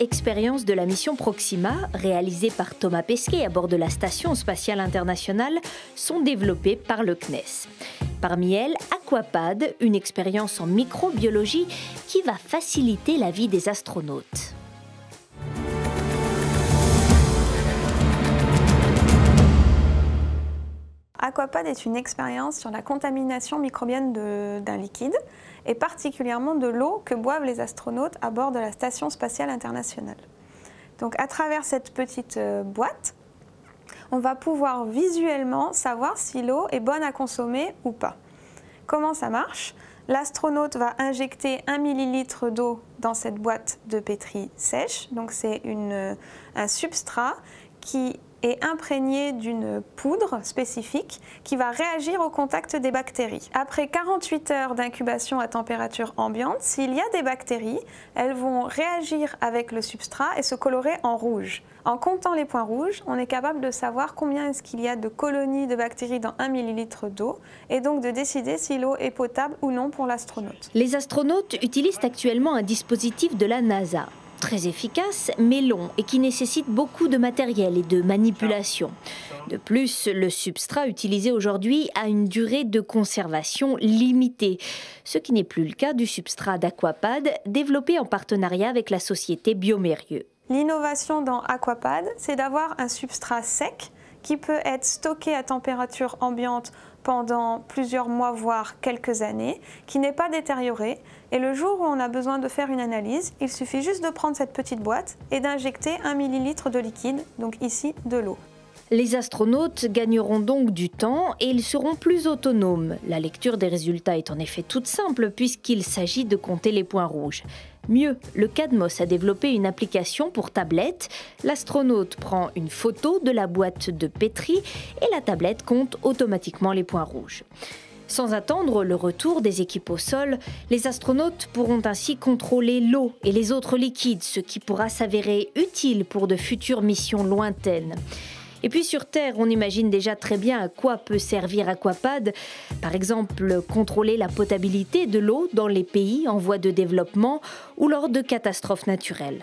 expériences de la mission Proxima, réalisées par Thomas Pesquet à bord de la Station spatiale internationale, sont développées par le CNES. Parmi elles, Aquapad, une expérience en microbiologie qui va faciliter la vie des astronautes. Aquapad est une expérience sur la contamination microbienne d'un liquide et particulièrement de l'eau que boivent les astronautes à bord de la Station spatiale internationale. Donc à travers cette petite euh, boîte, on va pouvoir visuellement savoir si l'eau est bonne à consommer ou pas. Comment ça marche? L'astronaute va injecter 1 millilitre d'eau dans cette boîte de pétri sèche. Donc c'est euh, un substrat qui est imprégné d'une poudre spécifique qui va réagir au contact des bactéries. Après 48 heures d'incubation à température ambiante, s'il y a des bactéries, elles vont réagir avec le substrat et se colorer en rouge. En comptant les points rouges, on est capable de savoir combien est-ce qu'il y a de colonies de bactéries dans 1 millilitre d'eau et donc de décider si l'eau est potable ou non pour l'astronaute. Les astronautes utilisent actuellement un dispositif de la NASA très efficace mais long et qui nécessite beaucoup de matériel et de manipulation. De plus, le substrat utilisé aujourd'hui a une durée de conservation limitée, ce qui n'est plus le cas du substrat d'Aquapad développé en partenariat avec la société Biomérieux. L'innovation dans Aquapad, c'est d'avoir un substrat sec qui peut être stocké à température ambiante pendant plusieurs mois, voire quelques années, qui n'est pas détérioré. Et le jour où on a besoin de faire une analyse, il suffit juste de prendre cette petite boîte et d'injecter un millilitre de liquide, donc ici de l'eau. Les astronautes gagneront donc du temps et ils seront plus autonomes. La lecture des résultats est en effet toute simple puisqu'il s'agit de compter les points rouges. Mieux, le CADMOS a développé une application pour tablette. L'astronaute prend une photo de la boîte de pétri et la tablette compte automatiquement les points rouges. Sans attendre le retour des équipes au sol, les astronautes pourront ainsi contrôler l'eau et les autres liquides, ce qui pourra s'avérer utile pour de futures missions lointaines. Et puis sur Terre, on imagine déjà très bien à quoi peut servir Aquapad. Par exemple, contrôler la potabilité de l'eau dans les pays en voie de développement ou lors de catastrophes naturelles.